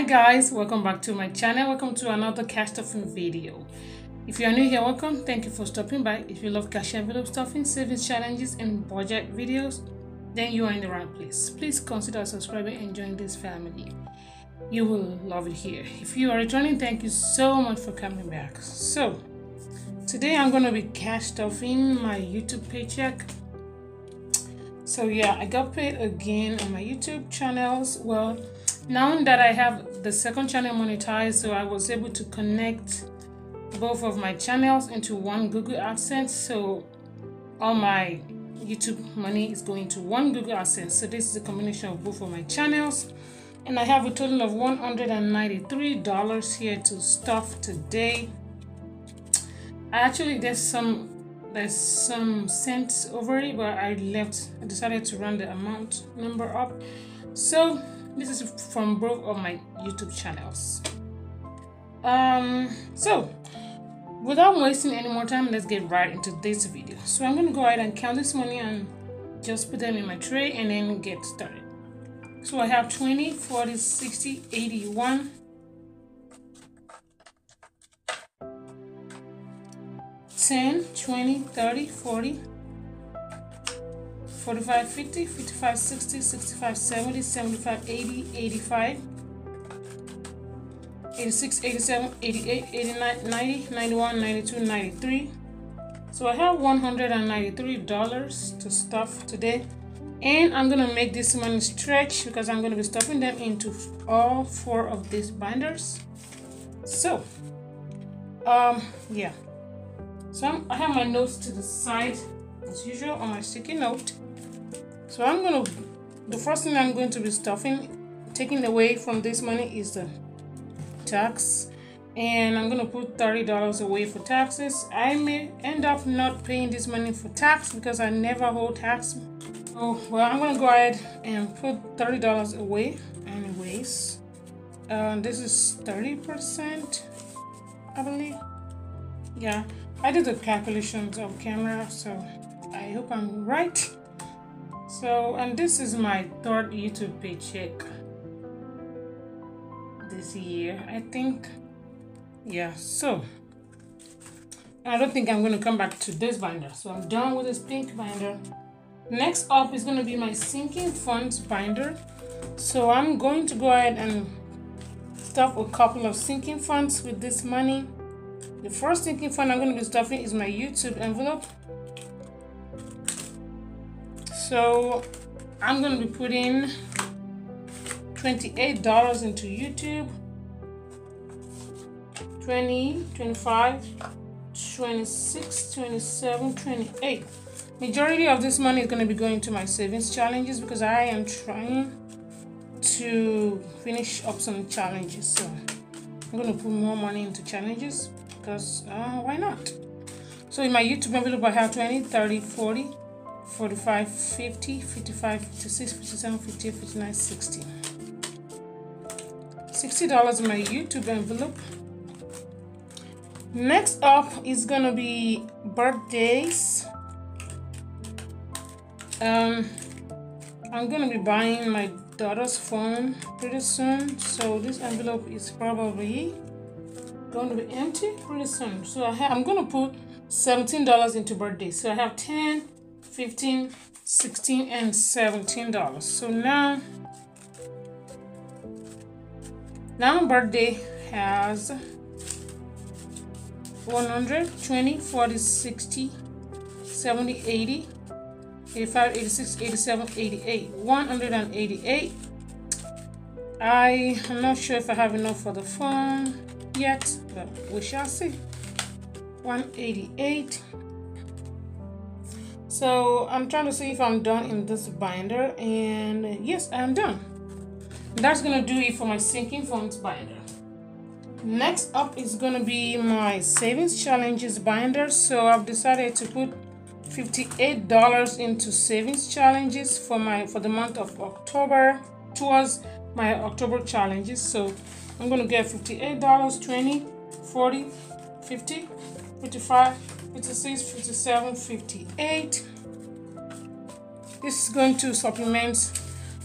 Hi guys, welcome back to my channel. Welcome to another cash stuffing video. If you are new here, welcome. Thank you for stopping by. If you love cash envelope stuffing, savings challenges, and budget videos, then you are in the right place. Please consider subscribing and join this family. You will love it here. If you are returning, thank you so much for coming back. So, today I'm going to be cash stuffing my YouTube paycheck. So yeah, I got paid again on my YouTube channels. Well, now that I have the second channel monetized, so I was able to connect both of my channels into one Google AdSense. So all my YouTube money is going to one Google AdSense. So this is a combination of both of my channels. And I have a total of $193 here to stuff today. I actually there's some there's some cents over it, but I left I decided to run the amount number up. So this is from both of my youtube channels. Um so without wasting any more time let's get right into this video. So i'm to go ahead and count this money and just put them in my tray and then get started. So i have 20 40 60 81 10 20 30 40 45 50 55 60 65 70 75 80 85 86 87 88 89 90 91 92 93 so i have 193 dollars to stuff today. And i'm gonna make this money stretch because i'm gonna be stuffing them into all four of these binders. So um yeah. So I'm, i have my notes to the side as usual on my sticky note so I'm gonna, the first thing I'm going to be stuffing, taking away from this money is the tax. And I'm gonna put $30 away for taxes. I may end up not paying this money for tax because I never hold tax. Oh, well, I'm gonna go ahead and put $30 away anyways. Uh, this is 30%, I believe. Yeah, I did the calculations of camera, so I hope I'm right. So, and this is my third YouTube paycheck this year, I think. Yeah, so I don't think I'm going to come back to this binder. So I'm done with this pink binder. Next up is going to be my sinking funds binder. So I'm going to go ahead and stuff a couple of sinking funds with this money. The first sinking fund I'm going to be stuffing is my YouTube envelope. So I'm going to be putting $28 into YouTube. 20, 25, 26, 27, 28. Majority of this money is going to be going to my savings challenges because I am trying to finish up some challenges. So I'm going to put more money into challenges because uh, why not? So in my YouTube envelope, I have 20, 30, 40, 45 50 55 56 57 58 59 60 $60 in my YouTube envelope. Next up is gonna be birthdays. Um I'm gonna be buying my daughter's phone pretty soon so this envelope is probably going to be empty pretty soon. So I I'm gonna put $17 into birthdays so I have 10 15 16 and 17 dollars. So now now my birthday has 120 40 60 70 80 85 86 87 88 188 I am not sure if I have enough for the phone yet but we shall see. 188 so I'm trying to see if I'm done in this binder and yes I'm done. That's gonna do it for my sinking funds binder. Next up is gonna be my savings challenges binder. So I've decided to put $58 into savings challenges for my for the month of October towards my October challenges. So I'm gonna get $58 20 40 50 55 56 57 58 this is going to supplement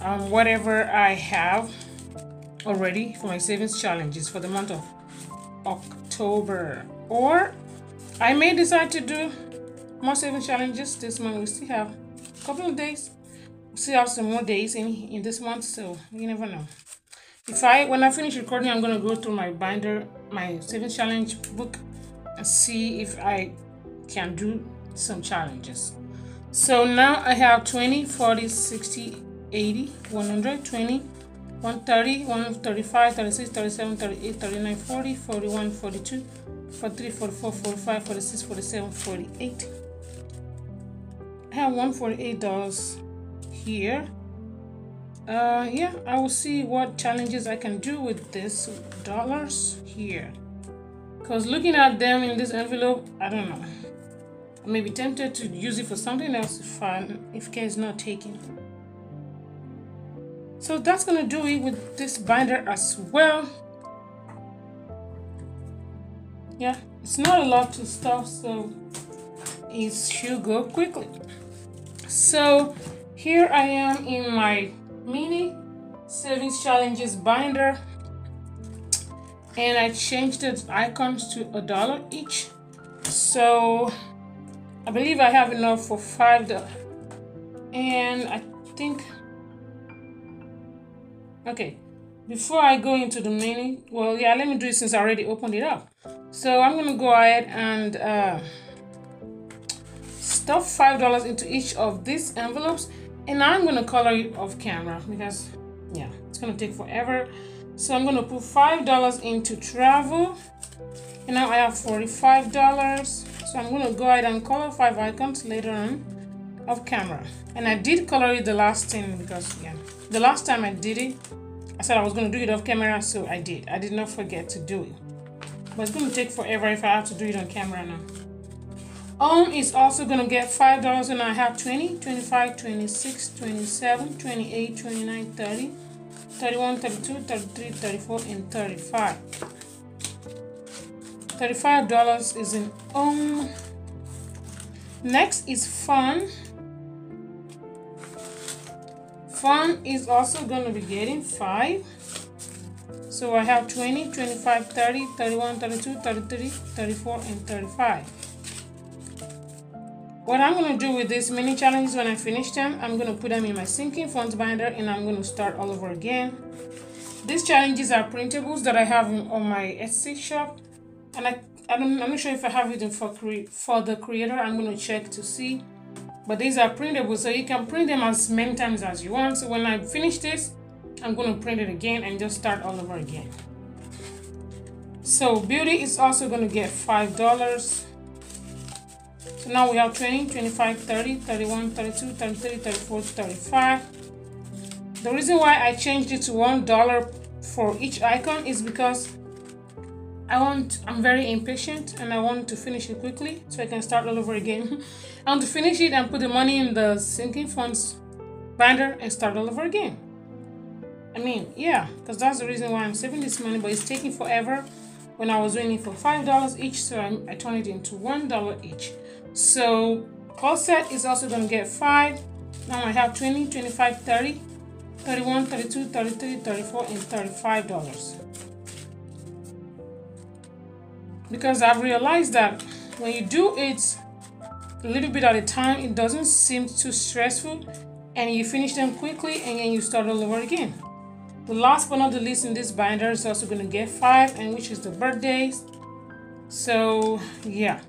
um, whatever I have already for my savings challenges for the month of October. Or I may decide to do more savings challenges this month. We still have a couple of days. We still have some more days in, in this month, so you never know. If I when I finish recording, I'm gonna go through my binder, my savings challenge book, and see if I can do some challenges. So now I have 20, 40, 60, 80, 120, 130, 135, 36, 37, 38, 39, 40, 41, 42, 43, 44, 45, 46, 47, 48. I have $148 here. Uh, yeah, I will see what challenges I can do with this dollars here. Because looking at them in this envelope, I don't know. I may be tempted to use it for something else if, I, if care is not taken. So that's gonna do it with this binder as well. Yeah, it's not a lot to stuff, so it should go quickly. So here I am in my mini savings challenges binder and I changed the icons to a dollar each. So I believe I have enough for five dollars. And I think Okay, before I go into the menu, well, yeah, let me do it since I already opened it up. So I'm gonna go ahead and uh, stuff five dollars into each of these envelopes, and I'm gonna color it off camera because yeah, it's gonna take forever. So I'm gonna put five dollars into travel, and now I have forty-five dollars. So I'm gonna go ahead and color five icons later on off camera. And I did color it the last thing because yeah the last time I did it, I said I was going to do it off camera, so I did. I did not forget to do it. But it's going to take forever if I have to do it on camera now. Om is also going to get $5 and I have 20, 25, 26, 27, 28, 29, 30, 31, 32, 33, 34, and 35. $35 is in Om. Next is Fun. Fun is also going to be getting 5. So I have 20, 25, 30, 31, 32, 33, 34, and 35. What I'm going to do with these mini challenges when I finish them, I'm going to put them in my sinking funds binder and I'm going to start all over again. These challenges are printables that I have on my Etsy shop. And I, I am not sure if I have it for, for the creator. I'm going to check to see but these are printable so you can print them as many times as you want so when I finish this I'm going to print it again and just start all over again so beauty is also going to get five dollars so now we have 20 25 30 31 32 33 34 35 the reason why I changed it to one dollar for each icon is because I want, I'm very impatient and I want to finish it quickly so I can start all over again. I want to finish it and put the money in the sinking funds binder and start all over again. I mean, yeah, because that's the reason why I'm saving this money, but it's taking forever when I was doing it for $5 each, so I, I turned it into $1 each. So, call set is also going to get 5 Now I have 20 25 30 31 32 33 34 and $35 because I've realized that when you do it a little bit at a time, it doesn't seem too stressful and you finish them quickly and then you start all over again. The last but not the least in this binder is also going to get five and which is the birthdays. So yeah.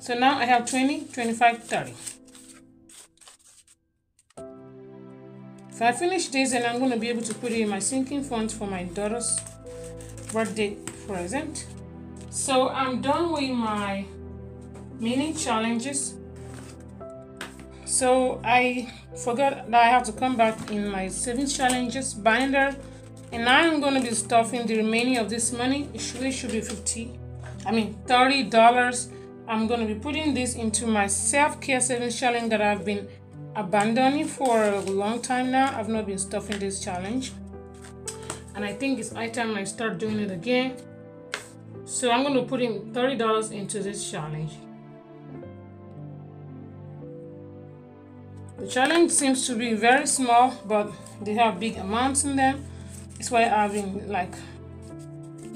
So now I have 20, 25, 30. If I finish this and I'm going to be able to put it in my sinking funds for my daughter's birthday present. So I'm done with my mini challenges. So I forgot that I have to come back in my savings challenges binder and now I'm going to be stuffing the remaining of this money. It should, should be 50 I mean $30. I'm going to be putting this into my self-care savings challenge that I've been abandoning for a long time now. I've not been stuffing this challenge. And I think it's high time I start doing it again. So I'm going to put in $30 into this challenge. The challenge seems to be very small, but they have big amounts in them. it's why I've been like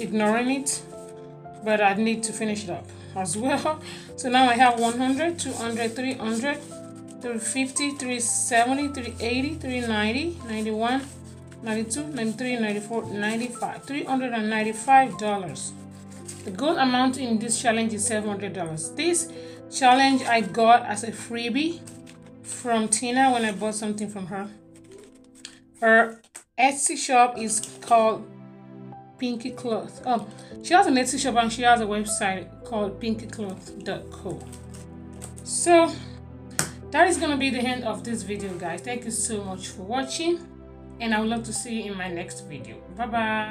ignoring it but I need to finish it up as well. So now I have 100 200 300 350 370 380 390 91 92 93 94 95 395 dollars. The goal amount in this challenge is 700 dollars. This challenge I got as a freebie from Tina when I bought something from her. Her Etsy shop is called Pinky Cloth. Oh, she has an Etsy shop and she has a website called pinkycloth.co. So that is gonna be the end of this video, guys. Thank you so much for watching, and I would love to see you in my next video. Bye bye.